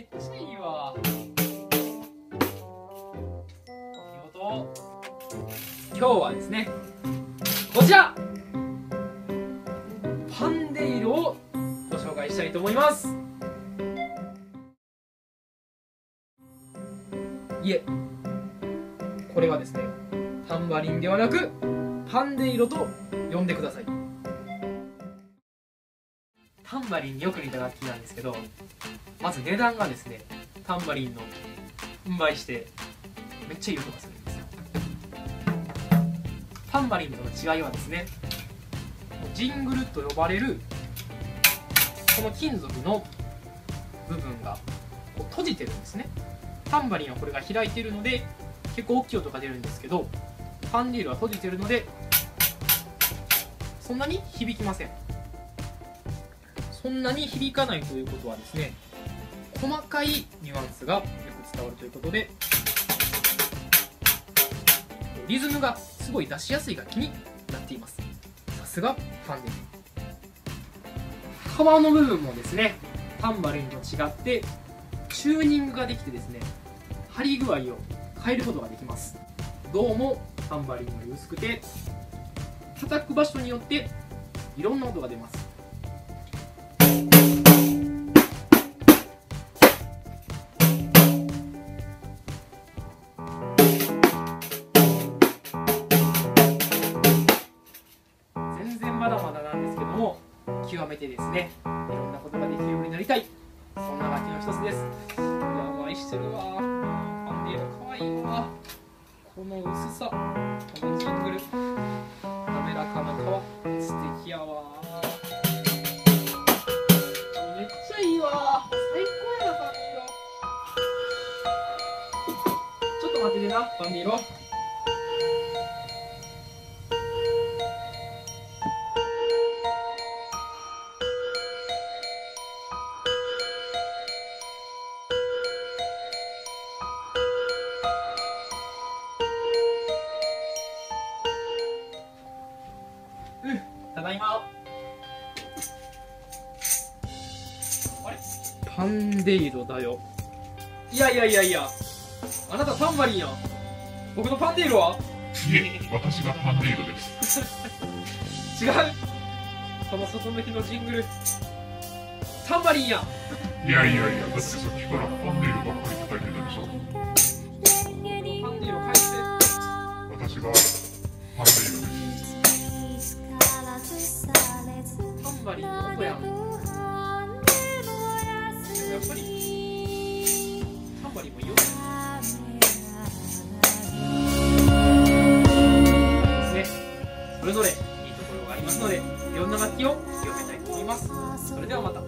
めっちゃいいわ。見事。今日はですねこちら。パンデイロをご紹介したいと思います。いえ。これはですねタンバリンではなくパンデイロと呼んでください。タンバリンによく似た楽器なんですけどまず値段がですねタンバリンのうん倍してめっちゃいい音がするんですよ。タンバリンとの違いはですねジングルと呼ばれるこの金属の部分がこう閉じてるんですね。タンバリンはこれが開いてるので結構大きい音が出るんですけどパンディールは閉じてるのでそんなに響きません。そんなに響かないということはですね細かいニュアンスがよく伝わるということでリズムがすごい出しやすい楽器になっています。さすがファンデル皮の部分もですねタンバリンと違ってチューニングができてですね張り具合を変えることができます。どうもタンバリンが薄くて叩く場所によっていろんな音が出ます。なんですけども極めてですねいろんなことができるようになりたい。そんな楽器の一つです。いや愛してるわ。ファンディーの可愛いわ。この薄さ。このジングル。滑らかな皮。素敵やわ。めっちゃいいわ。最高やなファンディーロちょっと待っててなファンディーロただいまあれ？パンデイロだよ。いやいやいやいや。あなたタンバリンやん。僕のパンデイロは？いえ、私がパンデイロです。違う。この外向きのジングル。タンバリンやん。いやいやいや、だってさっきからパンデイロばっかり叩いてたでしょ。パンデイロ返して。私がこやんやっぱり。ンバリもいいよそれぞれいいところがあり。ますのでいろんな楽器を広げたいと思いますそれではまた